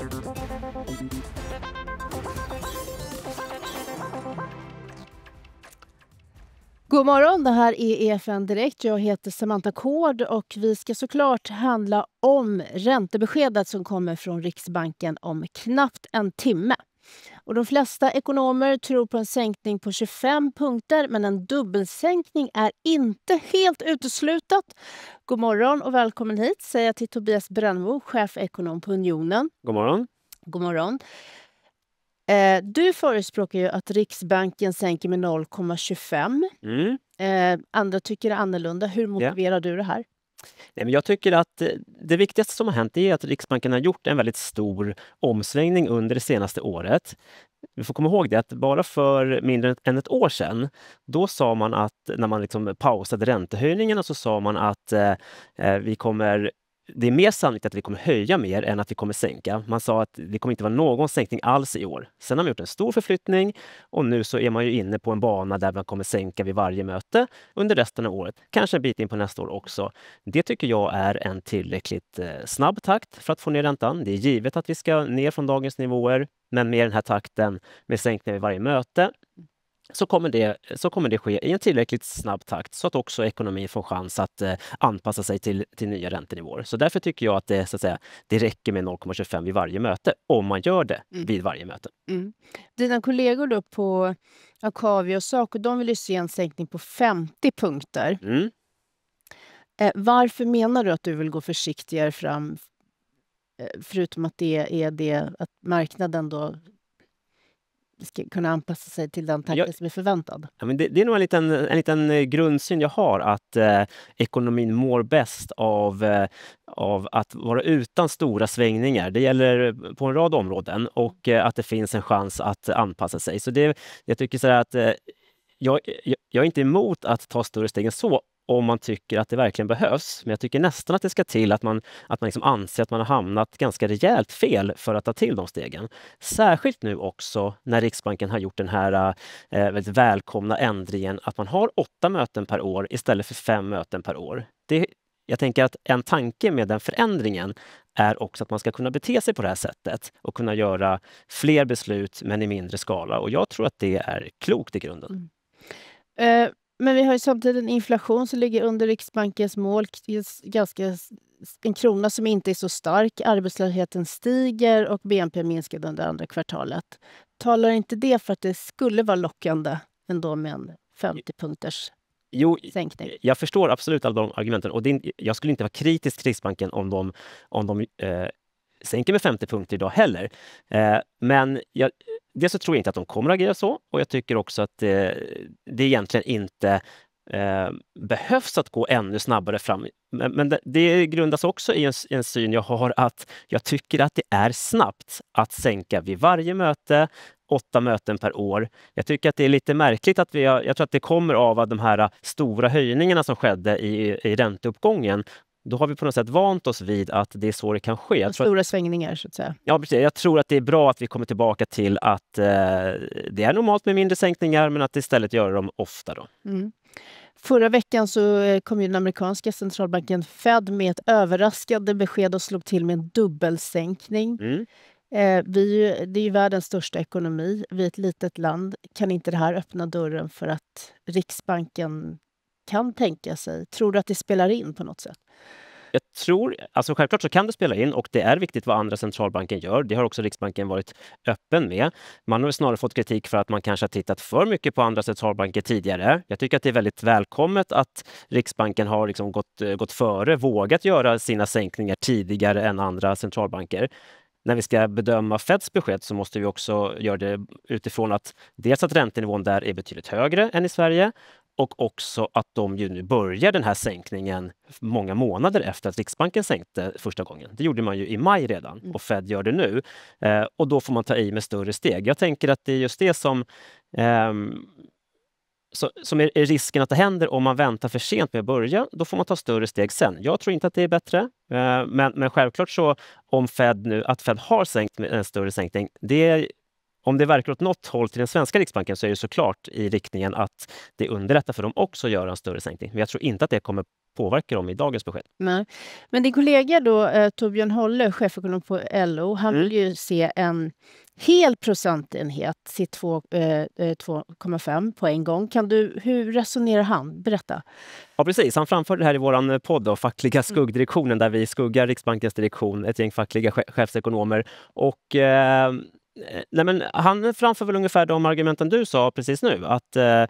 God morgon, det här är EFN Direkt. Jag heter Samantha Kord. och vi ska såklart handla om räntebeskedet som kommer från Riksbanken om knappt en timme. Och de flesta ekonomer tror på en sänkning på 25 punkter men en dubbelsänkning är inte helt uteslutet. God morgon och välkommen hit säger jag till Tobias Brännmo, chefekonom på Unionen. God morgon. God morgon. Eh, du förespråkar ju att Riksbanken sänker med 0,25. Mm. Eh, andra tycker annorlunda. Hur motiverar ja. du det här? Nej, men jag tycker att eh, det viktigaste som har hänt är att Riksbanken har gjort en väldigt stor omsvängning under det senaste året. Vi får komma ihåg det att bara för mindre än ett år sedan, då sa man att när man liksom pausade räntehöjningarna så sa man att eh, eh vi kommer det är mer sannolikt att vi kommer höja mer än att vi kommer sänka. Man sa att det kommer inte vara någon sänkning alls i år. Sen har man gjort en stor förflyttning och nu så är man ju inne på en bana där man kommer sänka vid varje möte under resten av året. Kanske en bit in på nästa år också. Det tycker jag är en tillräckligt eh, snabb takt för att få ner räntan. Det är givet att vi ska ner från dagens nivåer, men med den här takten med sänkningar vid varje möte så kommer, det, så kommer det ske i en tillräckligt snabb takt så att också ekonomin får chans att eh, anpassa sig till, till nya räntenivåer. Så därför tycker jag att det, så att säga, det räcker med 0,25 vid varje möte, om man gör det mm. vid varje möte. Mm. Dina kollegor då på Akavia och Saco, de vill ju se en sänkning på 50 punkter. Mm. Eh, varför menar du att du vill gå försiktigare fram? Eh, förutom att det är det att marknaden då ska kunna anpassa sig till den takten ja, som är förväntad? Ja, men det, det, är nog en liten, en liten eh, grundsyn jag har att eh, ekonomin mår bäst av, eh, av att vara utan stora svängningar. Det gäller på en rad områden och eh, att det finns en chans att anpassa sig. Så det, jag tycker så att eh, jag, jag, jag, är inte emot att ta större steg än så om man tycker att det verkligen behövs. Men jag tycker nästan att det ska till att man, att man liksom anser att man har hamnat ganska rejält fel för att ta till de stegen. Särskilt nu också när Riksbanken har gjort den här eh, väldigt välkomna ändringen att man har åtta möten per år istället för fem möten per år. Det, jag tänker att en tanke med den förändringen är också att man ska kunna bete sig på det här sättet och kunna göra fler beslut men i mindre skala. Och jag tror att det är klokt i grunden. Mm. Eh, men vi har ju samtidigt en inflation som ligger under Riksbankens mål. Ganska, en krona som inte är så stark. Arbetslösheten stiger och BNP minskade under andra kvartalet. Talar inte det för att det skulle vara lockande ändå med en 50-punkters Jo, sänkning? Jag förstår absolut alla de argumenten. Och det, jag skulle inte vara kritisk till Riksbanken om de, om de eh, sänker med 50 punkter idag heller. Eh, men jag, dels så tror jag inte att de kommer att agera så och jag tycker också att det, det egentligen inte eh, behövs att gå ännu snabbare fram. Men, men det, det, grundas också i en, en, syn jag har att jag tycker att det är snabbt att sänka vid varje möte, åtta möten per år. Jag tycker att det är lite märkligt att vi har, jag tror att det kommer av de här stora höjningarna som skedde i, i ränteuppgången då har vi på något sätt vant oss vid att det är så det kan ske. Stora svängningar så att säga. Ja, precis. Jag tror att det är bra att vi kommer tillbaka till att eh, det är normalt med mindre sänkningar men att istället göra dem ofta. Då. Mm. Förra veckan så eh, kom ju den amerikanska centralbanken Fed med ett överraskande besked och slog till med en dubbelsänkning. Mm. Eh, vi, det är ju världens största ekonomi. Vi är ett litet land. Kan inte det här öppna dörren för att Riksbanken kan tänka sig? Tror du att det spelar in på något sätt? Jag tror, alltså självklart så kan det spela in och det är viktigt vad andra centralbanken gör. Det har också Riksbanken varit öppen med. Man har snarare fått kritik för att man kanske har tittat för mycket på andra centralbanker tidigare. Jag tycker att det är väldigt välkommet att Riksbanken har liksom gått, eh, gått före, vågat göra sina sänkningar tidigare än andra centralbanker när vi ska bedöma Feds besked så måste vi också göra det utifrån att dels att räntenivån där är betydligt högre än i Sverige och också att de ju nu börjar den här sänkningen många månader efter att Riksbanken sänkte första gången. Det gjorde man ju i maj redan mm. och Fed gör det nu. Eh, och då får man ta i med större steg. Jag tänker att det är just det som eh, så, som är, risken att det händer om man väntar för sent med att börja. Då får man ta större steg sen. Jag tror inte att det är bättre. Eh, men, men självklart så om Fed nu, att Fed har sänkt med en större sänkning, det om det verkar åt något håll till den svenska Riksbanken så är det såklart i riktningen att det underlättar för dem också att göra en större sänkning. Men jag tror inte att det kommer påverka dem i dagens besked. Nej. Men din kollega då, eh, Torbjörn Holle, chefekonom på LO, han Mm. vill ju se en hel procentenhet, två- eh, eh, 2,5 på en gång. Kan du, hur resonerar han? Berätta. Ja, precis. Han framförde det här i vår podd, då, Fackliga skuggdirektionen, där vi skuggar Riksbankens direktion, ett gäng fackliga che- chefsekonomer. Och, eh, nej men, han framför väl ungefär de argumenten du sa precis nu. Att eh,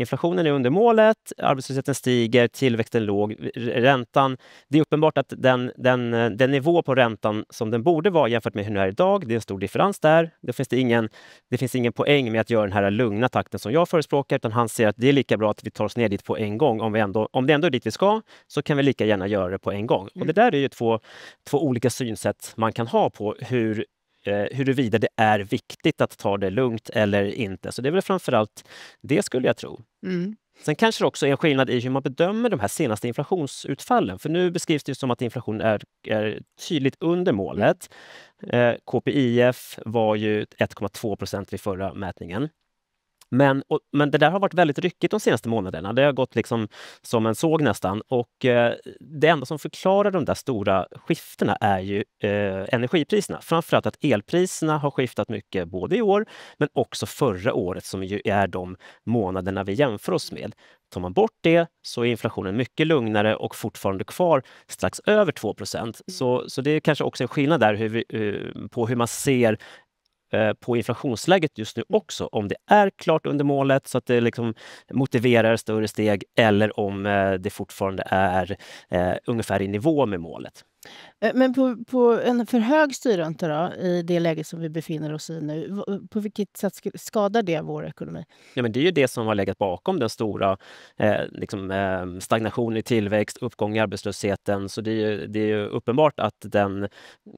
inflationen är under målet, arbetslösheten stiger, tillväxten låg, räntan... Det är uppenbart att den, den, eh, den nivå på räntan som den borde vara jämfört med hur den är idag, det är en stor differens där. Det finns, det ingen, det finns ingen poäng med att göra den här lugna takten som jag förespråkar, utan han ser att det är lika bra att vi tar oss ner dit på en gång. Om, vi ändå, om det ändå är dit vi ska, så kan vi lika gärna göra det på en gång. Och det där är ju två, två olika synsätt man kan ha på hur eh, huruvida det är viktigt att ta det lugnt eller inte. Så det är väl framförallt det skulle jag tro. Mm. Sen kanske det också är en skillnad i hur man bedömer de här senaste inflationsutfallen. För nu beskrivs det som att inflationen är, är tydligt under målet. Eh, KPIF var ju 1,2 procent vid förra mätningen. Men, och, men det där har varit väldigt ryckigt de senaste månaderna. Det har gått liksom som en såg nästan. Och eh, det enda som förklarar de där stora skiftena är ju eh, energipriserna. Framförallt att elpriserna har skiftat mycket både i år men också förra året som ju är de månaderna vi jämför oss med. Tar man bort det så är inflationen mycket lugnare och fortfarande kvar strax över 2 så, så det är kanske också en skillnad där hur vi, eh, på hur man ser Eh, på inflationsläget just nu också. Om det är klart under målet så att det liksom motiverar större steg eller om eh, det fortfarande är eh, ungefär i nivå med målet. Eh, men på, på en för hög styrränta då, i det läge som vi befinner oss i nu, på vilket sätt skadar det vår ekonomi? Ja, men det är ju det som har legat bakom den stora eh, liksom, eh, stagnationen i tillväxt, uppgång i arbetslösheten. Så det är ju, det är ju uppenbart att den,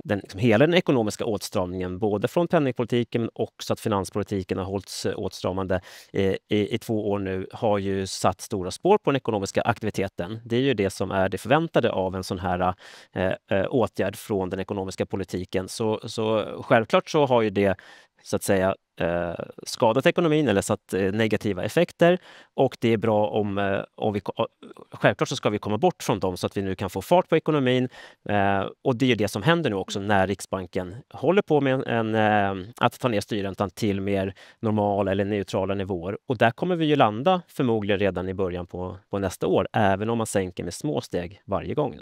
den, liksom, hela den ekonomiska åtstramningen, både från penningpolitiken men också att finanspolitiken har hållits eh, åtstramande eh, i, i två år nu, har ju satt stora spår på den ekonomiska aktiviteten. Det är ju det som är det förväntade av en sån här eh, eh, åtgärd från den ekonomiska politiken. Så, så självklart så har ju det så att säga eh, skadat ekonomin eller satt eh, negativa effekter. Och det är bra om, eh, om vi... Självklart så ska vi komma bort från dem så att vi nu kan få fart på ekonomin. Eh, och det är det som händer nu också när Riksbanken håller på med en, eh, att ta ner styrräntan till mer normala eller neutrala nivåer. Och där kommer vi ju landa förmodligen redan i början på, på nästa år, även om man sänker med små steg varje gång.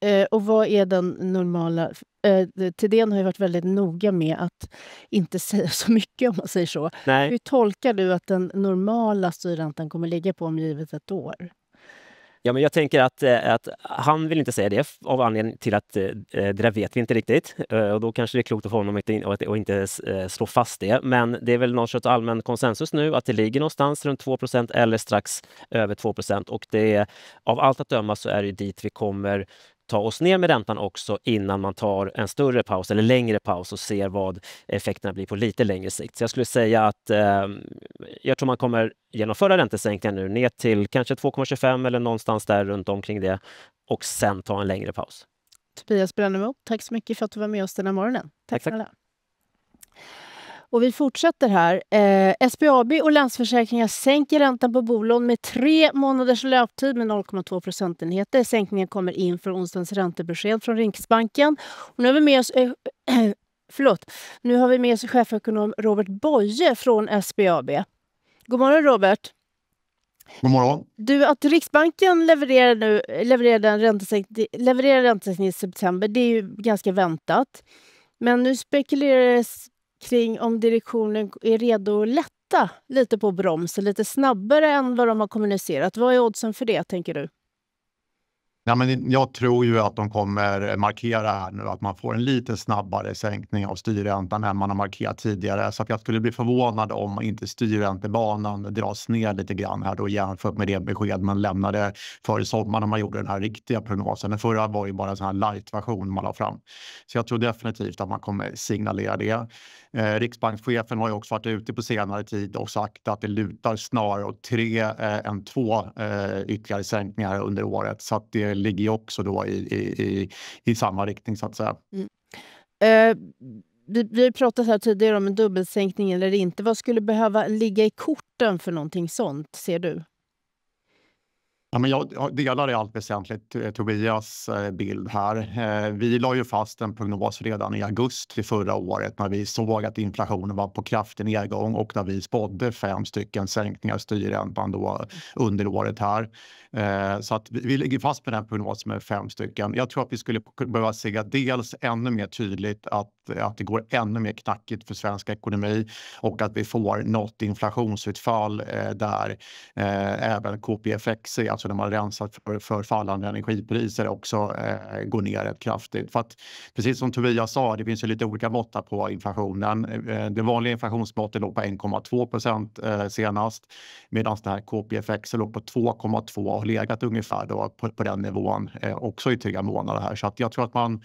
Eh, och vad är den normala... Eh, Thedéen har ju varit väldigt noga med att inte säga så mycket om man säger så. Nej. Hur tolkar du att den normala styrräntan kommer ligga på om givet ett år? Ja, men jag tänker att, eh, att han vill inte säga det av anledning till att eh, eh, det där vet vi inte riktigt. Och då kanske det är klokt honom att inte, att- att inte slå fast det. Men det är väl någon sorts allmän konsensus nu att det ligger någonstans runt 2% eller strax över 2% Och det är, av allt att döma så är det dit vi kommer ta oss ner med räntan också innan man tar en större paus eller längre paus och ser vad effekterna blir på lite längre sikt. Så jag skulle säga att eh, jag tror man kommer genomföra räntesänkningar nu ner till kanske 2,25 eller någonstans där runt omkring det och sen ta en längre paus. Tobias Brännemo, tack så mycket för att du var med oss den här morgonen. Tack, tack. snälla. Och vi fortsätter här. Eh, SBAB och Länsförsäkringar sänker räntan på bolån med tre månaders löptid med 0,2 procentenheter. Sänkningen kommer in för onsdagens räntebesked från Riksbanken. Och nu har vi med oss eh, förlåt. Nu har vi med oss chefekonom Robert Boye från SBAB. God morgon Robert. God morgon. Du, att Riksbanken levererar, nu, levererar en räntesänkning, levererar räntesänkning i september, det är ju ganska väntat. Men nu spekuleras kring om direktionen är redo att lätta lite på bromsen, lite snabbare än vad de har kommunicerat. Vad är oddsen för det, tänker du? Ja, men jag tror ju att de kommer markera här nu att man får en lite snabbare sänkning av styrräntan än man har markerat tidigare. Så att jag skulle bli förvånad om inte styrräntebanan dras ner lite grann här då jämfört med det besked man lämnade före sommaren när man gjorde den här riktiga prognosen. Den förra var ju bara en sån här light-version man la fram. Så jag tror definitivt att man kommer signalera det. Eh, Riksbankschefen har ju också varit ute på senare tid och sagt att det lutar snarare åt tre eh, än två eh, ytterligare sänkningar under året. Så att det ligger också då i, i, i, i samma riktning så att säga. Mm. Eh, vi, vi har pratat här tidigare om en dubbelsänkning eller inte. Vad skulle behöva ligga i korten för någonting sånt, ser du? Ja, men jag delar i allt väsentligt eh, Tobias eh, bild här. Eh, vi la ju fast en prognos redan i augusti förra året när vi såg att inflationen var på kraftig nedgång och när vi spådde fem stycken sänkningar av styrräntan då under året här. Så att vi ligger fast med den prognosen med fem stycken. Jag tror att vi skulle behöva se dels ännu mer tydligt att, att det går ännu mer knackigt för svensk ekonomi och att vi får något inflationsutfall där även KPFX, alltså när man rensat för, för fallande energipriser också eh, går ner rätt kraftigt. För att, precis som Tobias sa, det finns ju lite olika mått på inflationen. Eh, det vanliga inflationsmåttet låg på 1,2 procent eh, senast medan det här KPFX låg på 2,2 och har legat ungefär då på, på den nivån eh, också i tre månader här. Så att jag tror att man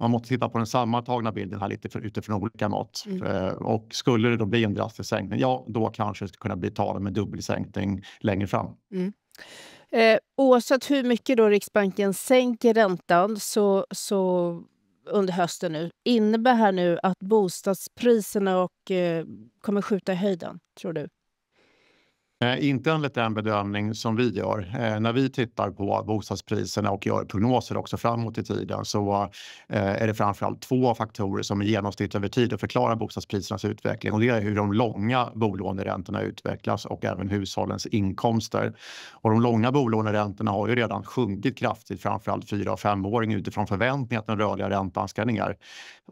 man måste titta på den sammantagna bilden här lite för, utifrån olika mått. Mm. Eh, och skulle det då bli en drastisk sänkning, ja då kanske det skulle kunna bli tal om en dubbelsänkning längre fram. Mm. Eh, oavsett hur mycket då Riksbanken sänker räntan så, så under hösten nu, innebär här nu att bostadspriserna och, eh, kommer skjuta i höjden, tror du? Eh, inte enligt den bedömning som vi gör. Eh, när vi tittar på bostadspriserna och gör prognoser också framåt i tiden så eh, är det framförallt två faktorer som i genomsnitt över tid förklarar bostadsprisernas utveckling och det är hur de långa bolåneräntorna utvecklas och även hushållens inkomster. Och de långa bolåneräntorna har ju redan sjunkit kraftigt, framförallt fyra och femåring utifrån förväntningen att den rörliga räntan ska ner.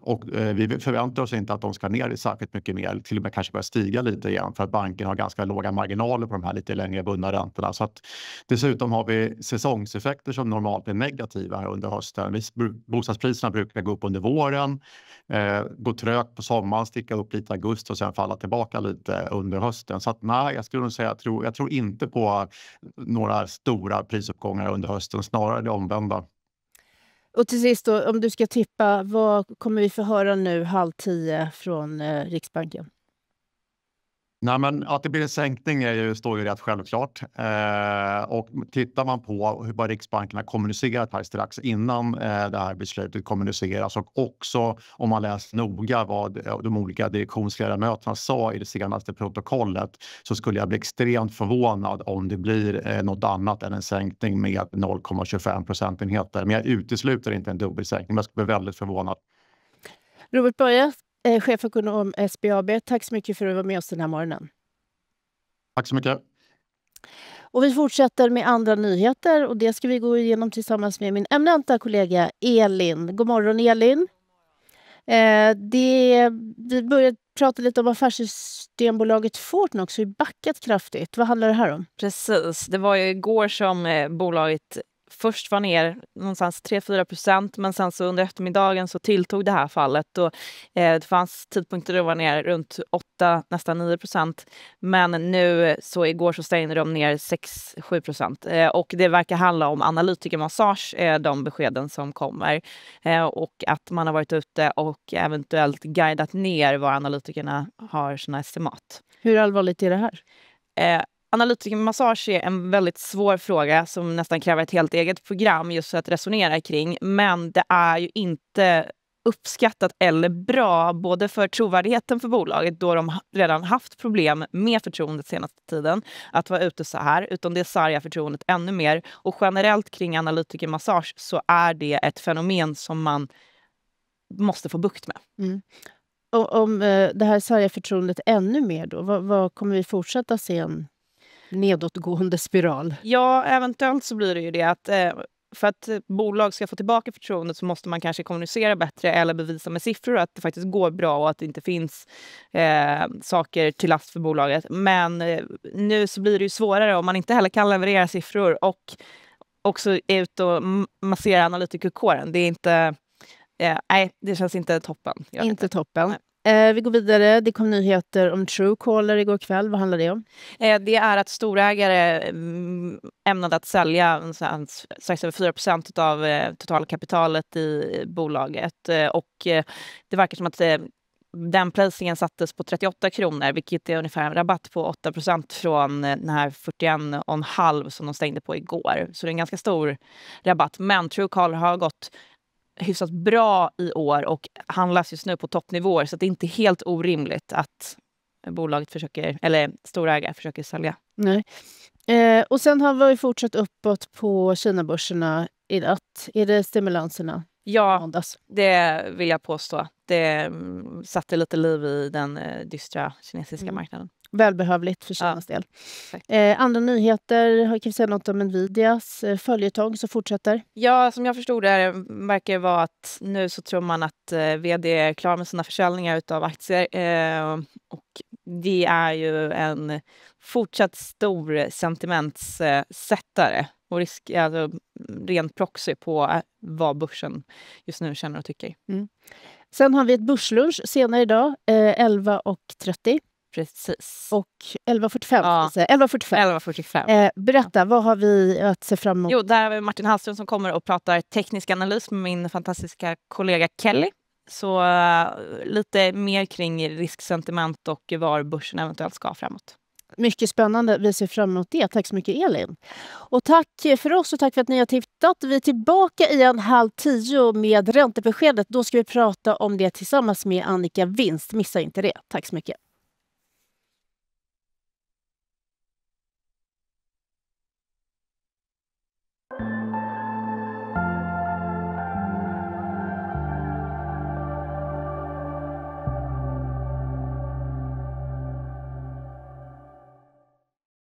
Och eh, vi förväntar oss inte att de ska ner särskilt mycket mer, till och med kanske börja stiga lite igen för att banken har ganska låga marginaler marginaler på de här lite längre bundna räntorna. Så att, dessutom har vi säsongseffekter som normalt är negativa under hösten. Bostadspriserna brukar gå upp under våren, eh, gå trögt på sommaren, sticka upp lite i augusti och sen falla tillbaka lite under hösten. Så att, nej, jag skulle nog säga jag tror, jag tror inte på några stora prisuppgångar under hösten, snarare det omvända. Och till sist, då, om du ska tippa, vad kommer vi få höra nu halv tio från eh, Riksbanken? Nej, men att det blir en sänkning är ju, står ju rätt självklart. Eh, och tittar man på hur vad Riksbanken har kommunicerat här strax innan eh, det här beslutet kommuniceras och också om man läser noga vad eh, de olika direktionsledamöterna sa i det senaste protokollet så skulle jag bli extremt förvånad om det blir eh, något annat än en sänkning med 0,25 procentenheter. Men jag utesluter inte en dubbelsänkning, men jag skulle bli väldigt förvånad. Robert Börje, eh, chefekonom SBAB. Tack så mycket för att du var med oss den här morgonen. Tack så mycket. Och vi fortsätter med andra nyheter och det ska vi gå igenom tillsammans med min eminenta kollega Elin. God morgon Elin. Eh, det, vi började prata lite om affärssystembolaget Fortnox har backat kraftigt. Vad handlar det här om? Precis. Det var ju igår som eh, bolaget först var ner någonstans 3-4 procent men sen så under eftermiddagen så tilltog det här fallet. Och, eh, det fanns tidpunkter då det var ner runt 8, nästan 9 procent. Men nu så igår så stängde de ner 6-7 procent. Eh, och det verkar handla om analytikermassage, eh, de beskeden som kommer. Eh, och att man har varit ute och eventuellt guidat ner vad analytikerna har sina estimat. Hur allvarligt är det här? Analytikermassage är en väldigt svår fråga som nästan kräver ett helt eget program just för att resonera kring. Men det är ju inte uppskattat eller bra, både för trovärdigheten för bolaget då de redan haft problem med förtroendet senaste tiden, att vara ute så här, utan det sargar förtroendet ännu mer. Och generellt kring analytikermassage så är det ett fenomen som man måste få bukt med. Mm. Och om eh, det här sargar förtroendet ännu mer, då, vad, vad kommer vi fortsätta se en nedåtgående spiral? Ja, eventuellt så blir det ju det att eh, för att bolag ska få tillbaka förtroendet så måste man kanske kommunicera bättre eller bevisa med siffror att det faktiskt går bra och att det inte finns eh, saker till last för bolaget. Men eh, nu så blir det ju svårare om man inte heller kan leverera siffror och också är ute och masserar analytikerkåren. Det är inte... Eh, nej, det känns inte toppen. Inte toppen. Nej. Eh, vi går vidare. Det kom nyheter om Truecaller igår kväll. Vad handlar det om? Eh, det är att storägare mm, ämnade att sälja strax över 4 av eh, totalkapitalet i bolaget. Eh, och eh, det verkar som att eh, den placingen sattes på 38 kronor, vilket är ungefär en rabatt på 8% från eh, den här 41,5 som de stängde på igår. Så det är en ganska stor rabatt. Men Truecaller har gått hyfsat bra i år och handlas just nu på toppnivåer. Så det är inte helt orimligt att bolaget försöker, eller storägare försöker sälja. Nej. Eh, och sen har vi fortsatt uppåt på Kinabörserna i natt. Är det stimulanserna? Ja, det vill jag påstå. Det mm, satte lite liv i den eh, dystra kinesiska Mm. marknaden. Välbehövligt för Kinas del. exakt. Eh, andra nyheter, kan vi säga något om Nvidias eh, följetong som fortsätter? Ja, som jag förstod det verkar det vara att nu så tror man att eh, vd är klar med sina försäljningar av aktier. Eh, och det är ju en fortsatt stor sentimentssättare och risk, alltså, ren proxy på eh, vad börsen just nu känner och tycker. Sen har vi ett börslunch senare idag, eh, 11.30 Precis. och 11.45. Ja. Ja. 11.45. 11.45. Eh, berätta, vad har vi att se fram emot? Jo, där har vi Martin Hallström som kommer och pratar teknisk analys med min fantastiska kollega Kelly. Så eh, lite mer kring risksentiment och var börsen eventuellt ska framåt. Mycket spännande. Vi ser fram emot det. Tack så mycket, Elin. Och tack för oss och tack för att ni har tittat. Vi är tillbaka igen halv tio med räntebeskedet. Då ska vi prata om det tillsammans med Annika Winst. Missa inte det. Tack så mycket.